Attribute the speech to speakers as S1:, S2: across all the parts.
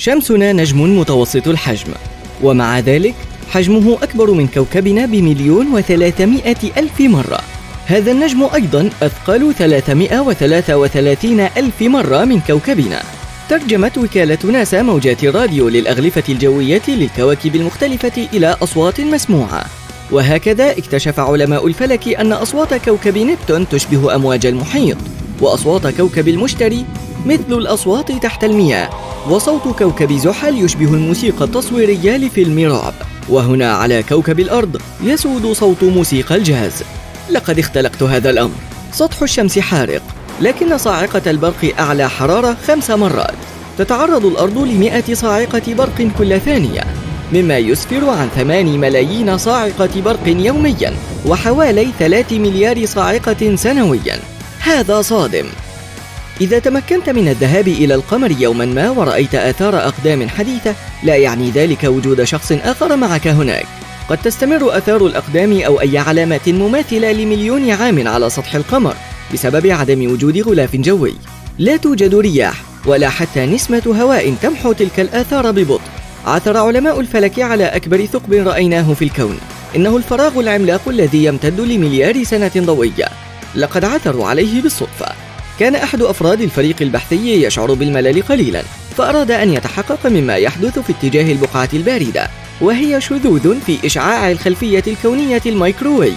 S1: شمسنا نجم متوسط الحجم ومع ذلك حجمه أكبر من كوكبنا بمليون وثلاثمائة ألف مرة. هذا النجم أيضا أثقل 333 ألف مرة من كوكبنا. ترجمت وكالة ناسا موجات الراديو للأغلفة الجوية للكواكب المختلفة إلى أصوات مسموعة. وهكذا اكتشف علماء الفلك أن أصوات كوكب نبتون تشبه أمواج المحيط وأصوات كوكب المشتري مثل الأصوات تحت المياه. وصوت كوكب زحل يشبه الموسيقى التصويرية لفيلم رعب. وهنا على كوكب الأرض يسود صوت موسيقى الجاز. لقد اختلقت هذا الأمر. سطح الشمس حارق لكن صاعقة البرق أعلى حرارة خمس مرات. تتعرض الأرض لمئة صاعقة برق كل ثانية مما يسفر عن ثماني ملايين صاعقة برق يوميا وحوالي ثلاث مليار صاعقة سنويا. هذا صادم. إذا تمكنت من الذهاب إلى القمر يوما ما ورأيت آثار أقدام حديثة لا يعني ذلك وجود شخص آخر معك هناك. قد تستمر أثار الأقدام أو أي علامات مماثلة لمليون عام على سطح القمر بسبب عدم وجود غلاف جوي. لا توجد رياح ولا حتى نسمة هواء تمحو تلك الآثار ببطء. عثر علماء الفلك على أكبر ثقب رأيناه في الكون. إنه الفراغ العملاق الذي يمتد لمليار سنة ضوئية. لقد عثروا عليه بالصدفة. كان أحد أفراد الفريق البحثي يشعر بالملل قليلا فأراد أن يتحقق مما يحدث في اتجاه البقعة الباردة وهي شذوذ في إشعاع الخلفية الكونية الميكرووي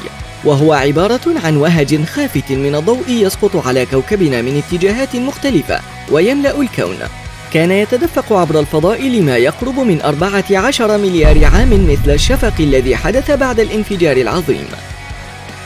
S1: وهو عبارة عن وهج خافت من الضوء يسقط على كوكبنا من اتجاهات مختلفة ويملأ الكون. كان يتدفق عبر الفضاء لما يقرب من 14 مليار عام مثل الشفق الذي حدث بعد الانفجار العظيم.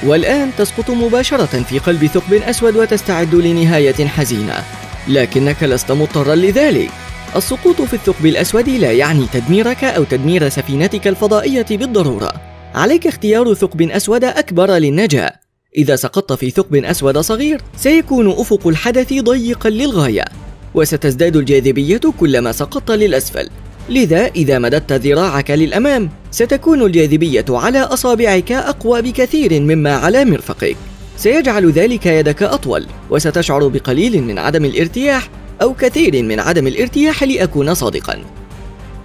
S1: والآن تسقط مباشرة في قلب ثقب أسود وتستعد لنهاية حزينة. لكنك لست مضطرا لذلك. السقوط في الثقب الأسود لا يعني تدميرك أو تدمير سفينتك الفضائية بالضرورة. عليك اختيار ثقب أسود أكبر للنجاة. إذا سقطت في ثقب أسود صغير سيكون أفق الحدث ضيقا للغاية. وستزداد الجاذبية كلما سقطت للأسفل. لذا إذا مددت ذراعك للأمام ستكون الجاذبية على أصابعك أقوى بكثير مما على مرفقك. سيجعل ذلك يدك أطول وستشعر بقليل من عدم الارتياح أو كثير من عدم الارتياح لأكون صادقا.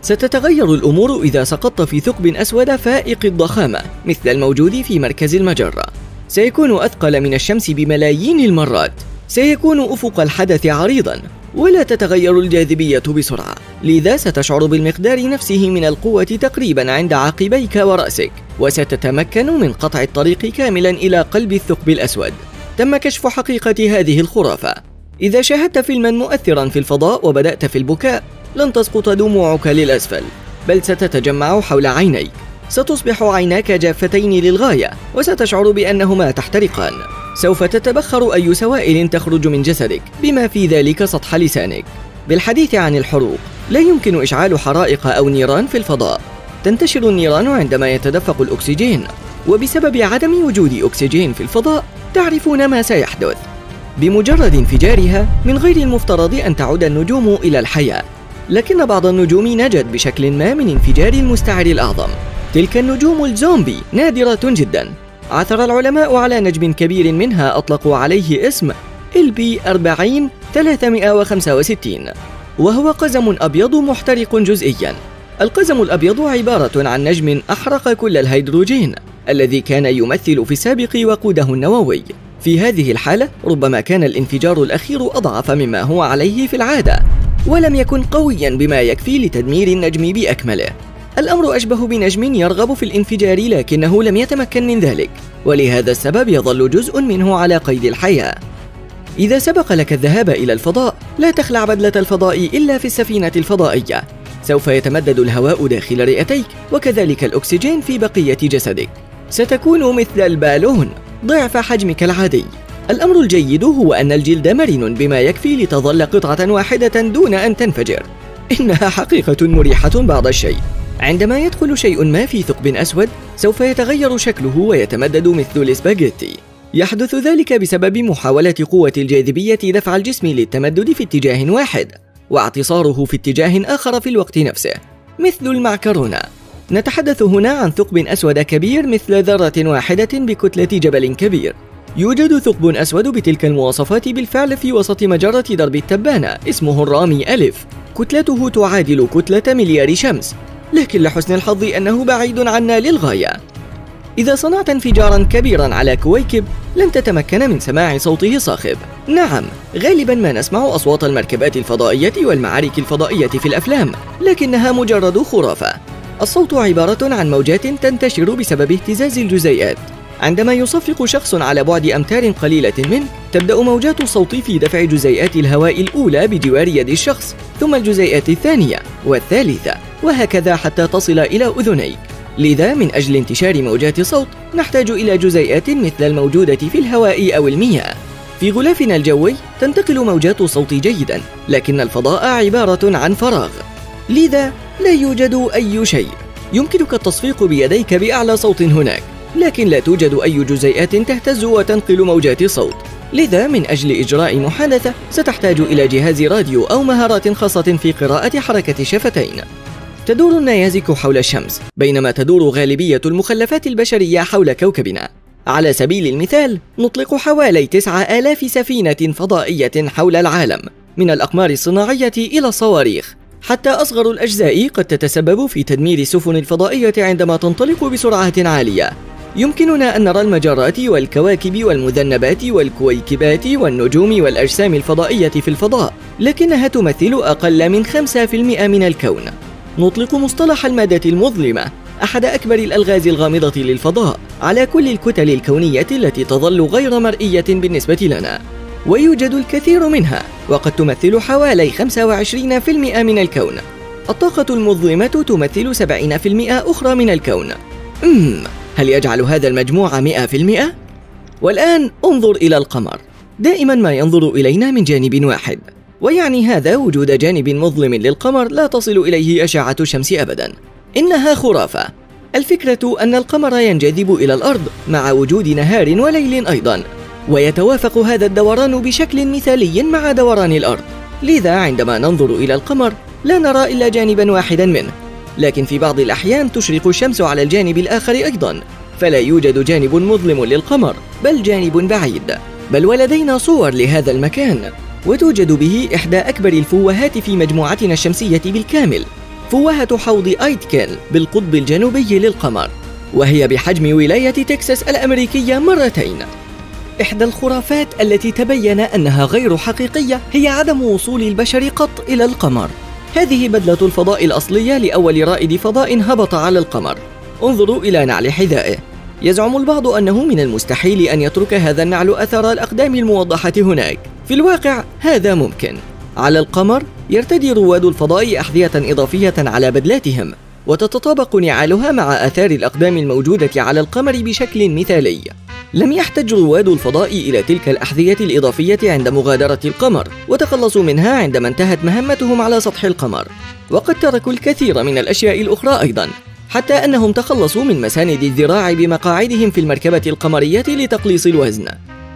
S1: ستتغير الأمور إذا سقطت في ثقب أسود فائق الضخامة مثل الموجود في مركز المجرة. سيكون أثقل من الشمس بملايين المرات. سيكون أفق الحدث عريضا. ولا تتغير الجاذبية بسرعة لذا ستشعر بالمقدار نفسه من القوة تقريبا عند عقبيك ورأسك وستتمكن من قطع الطريق كاملا إلى قلب الثقب الأسود. تم كشف حقيقة هذه الخرافة. إذا شاهدت فيلما مؤثرا في الفضاء وبدأت في البكاء لن تسقط دموعك للأسفل بل ستتجمع حول عينيك. ستصبح عيناك جافتين للغاية وستشعر بأنهما تحترقان. سوف تتبخر أي سوائل تخرج من جسدك بما في ذلك سطح لسانك. بالحديث عن الحروق لا يمكن إشعال حرائق أو نيران في الفضاء. تنتشر النيران عندما يتدفق الأكسجين وبسبب عدم وجود أكسجين في الفضاء تعرفون ما سيحدث. بمجرد انفجارها من غير المفترض أن تعود النجوم إلى الحياة. لكن بعض النجوم نجت بشكل ما من انفجار المستعر الأعظم. تلك النجوم الزومبي نادرة جدا. عثر العلماء على نجم كبير منها أطلقوا عليه اسم إلبي 40 365 وهو قزم أبيض محترق جزئيا. القزم الأبيض عبارة عن نجم أحرق كل الهيدروجين الذي كان يمثل في السابق وقوده النووي. في هذه الحالة ربما كان الانفجار الأخير أضعف مما هو عليه في العادة ولم يكن قويا بما يكفي لتدمير النجم بأكمله. الأمر أشبه بنجم يرغب في الانفجار لكنه لم يتمكن من ذلك ولهذا السبب يظل جزء منه على قيد الحياة. إذا سبق لك الذهاب إلى الفضاء لا تخلع بدلة الفضاء إلا في السفينة الفضائية. سوف يتمدد الهواء داخل رئتيك وكذلك الأكسجين في بقية جسدك. ستكون مثل البالون ضعف حجمك العادي. الأمر الجيد هو أن الجلد مرن بما يكفي لتظل قطعة واحدة دون أن تنفجر. إنها حقيقة مريحة بعض الشيء. عندما يدخل شيء ما في ثقب أسود سوف يتغير شكله ويتمدد مثل الإسباجيتي. يحدث ذلك بسبب محاولة قوة الجاذبية دفع الجسم للتمدد في اتجاه واحد واعتصاره في اتجاه آخر في الوقت نفسه مثل المعكرونة. نتحدث هنا عن ثقب أسود كبير مثل ذرة واحدة بكتلة جبل كبير. يوجد ثقب أسود بتلك المواصفات بالفعل في وسط مجرة درب التبانة اسمه الرامي ألف. كتلته تعادل كتلة مليار شمس. لكن لحسن الحظ أنه بعيد عنا للغاية. إذا صنعت انفجارا كبيرا على كويكب لن تتمكن من سماع صوته صاخب. نعم غالبا ما نسمع أصوات المركبات الفضائية والمعارك الفضائية في الأفلام لكنها مجرد خرافة. الصوت عبارة عن موجات تنتشر بسبب اهتزاز الجزيئات. عندما يصفق شخص على بعد أمتار قليلة منه تبدأ موجات الصوت في دفع جزيئات الهواء الأولى بجوار يد الشخص ثم الجزيئات الثانية والثالثة. وهكذا حتى تصل إلى أذنيك. لذا من أجل انتشار موجات صوت نحتاج إلى جزيئات مثل الموجودة في الهواء أو المياه. في غلافنا الجوي تنتقل موجات الصوت جيدا لكن الفضاء عبارة عن فراغ. لذا لا يوجد أي شيء. يمكنك التصفيق بيديك بأعلى صوت هناك لكن لا توجد أي جزيئات تهتز وتنقل موجات صوت لذا من أجل إجراء محادثة ستحتاج إلى جهاز راديو أو مهارات خاصة في قراءة حركة الشفتين تدور النيازك حول الشمس بينما تدور غالبية المخلفات البشرية حول كوكبنا. على سبيل المثال نطلق حوالي 9000 سفينة فضائية حول العالم من الأقمار الصناعية إلى الصواريخ. حتى أصغر الأجزاء قد تتسبب في تدمير السفن الفضائية عندما تنطلق بسرعة عالية. يمكننا أن نرى المجرات والكواكب والمذنبات والكويكبات والنجوم والأجسام الفضائية في الفضاء لكنها تمثل أقل من 5% من الكون. نطلق مصطلح المادة المظلمة أحد أكبر الألغاز الغامضة للفضاء على كل الكتل الكونية التي تظل غير مرئية بالنسبة لنا ويوجد الكثير منها وقد تمثل حوالي 25% من الكون. الطاقة المظلمة تمثل 70% أخرى من الكون. أمم هل يجعل هذا المجموع 100%؟ والآن انظر إلى القمر. دائما ما ينظر إلينا من جانب واحد. ويعني هذا وجود جانب مظلم للقمر لا تصل إليه أشعة الشمس أبدا. إنها خرافة. الفكرة أن القمر ينجذب إلى الأرض مع وجود نهار وليل أيضا. ويتوافق هذا الدوران بشكل مثالي مع دوران الأرض. لذا عندما ننظر إلى القمر لا نرى إلا جانبا واحدا منه. لكن في بعض الأحيان تشرق الشمس على الجانب الآخر أيضا. فلا يوجد جانب مظلم للقمر بل جانب بعيد. بل ولدينا صور لهذا المكان. وتوجد به إحدى أكبر الفوهات في مجموعتنا الشمسية بالكامل فوهة حوض أيتكن بالقطب الجنوبي للقمر وهي بحجم ولاية تكساس الأمريكية مرتين. إحدى الخرافات التي تبين أنها غير حقيقية هي عدم وصول البشر قط إلى القمر. هذه بدلة الفضاء الأصلية لأول رائد فضاء هبط على القمر. انظروا إلى نعل حذائه. يزعم البعض أنه من المستحيل أن يترك هذا النعل أثر الأقدام الموضحة هناك. في الواقع هذا ممكن. على القمر يرتدي رواد الفضاء أحذية إضافية على بدلاتهم وتتطابق نعالها مع آثار الأقدام الموجودة على القمر بشكل مثالي. لم يحتج رواد الفضاء إلى تلك الأحذية الإضافية عند مغادرة القمر وتخلصوا منها عندما انتهت مهمتهم على سطح القمر. وقد تركوا الكثير من الأشياء الأخرى أيضا حتى أنهم تخلصوا من مساند الذراع بمقاعدهم في المركبة القمرية لتقليص الوزن.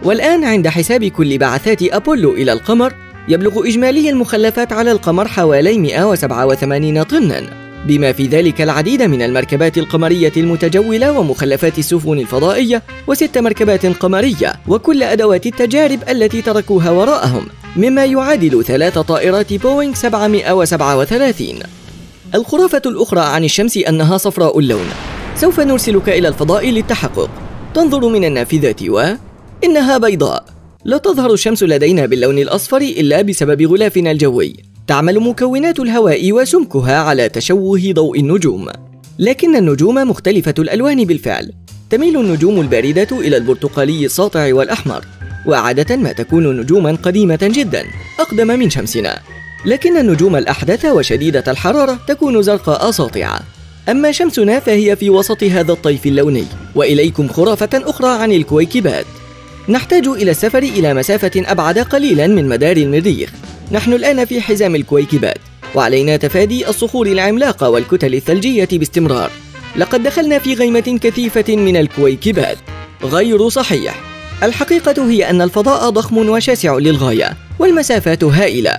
S1: والآن عند حساب كل بعثات أبولو إلى القمر يبلغ إجمالي المخلفات على القمر حوالي 187 طناً. بما في ذلك العديد من المركبات القمرية المتجولة ومخلفات السفن الفضائية وست مركبات قمرية وكل أدوات التجارب التي تركوها وراءهم مما يعادل ثلاث طائرات بوينغ 737 الخرافة الأخرى عن الشمس أنها صفراء اللون. سوف نرسلك إلى الفضاء للتحقق. تنظر من النافذة و إنها بيضاء. لا تظهر الشمس لدينا باللون الأصفر إلا بسبب غلافنا الجوي. تعمل مكونات الهواء وسمكها على تشوه ضوء النجوم. لكن النجوم مختلفة الألوان بالفعل. تميل النجوم الباردة إلى البرتقالي الساطع والأحمر. وعادة ما تكون نجوما قديمة جدا أقدم من شمسنا. لكن النجوم الأحدث وشديدة الحرارة تكون زرقاء ساطعة. أما شمسنا فهي في وسط هذا الطيف اللوني. وإليكم خرافة أخرى عن الكويكبات. نحتاج إلى السفر إلى مسافة أبعد قليلا من مدار المريخ. نحن الآن في حزام الكويكبات وعلينا تفادي الصخور العملاقة والكتل الثلجية باستمرار. لقد دخلنا في غيمة كثيفة من الكويكبات. غير صحيح. الحقيقة هي أن الفضاء ضخم وشاسع للغاية والمسافات هائلة.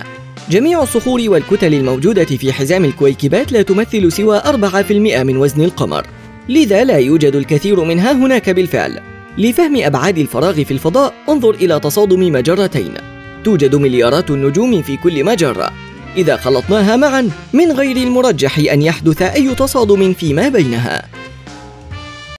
S1: جميع الصخور والكتل الموجودة في حزام الكويكبات لا تمثل سوى 4% من وزن القمر. لذا لا يوجد الكثير منها هناك بالفعل. لفهم أبعاد الفراغ في الفضاء انظر إلى تصادم مجرتين. توجد مليارات النجوم في كل مجرة. إذا خلطناها معا من غير المرجح أن يحدث أي تصادم فيما بينها.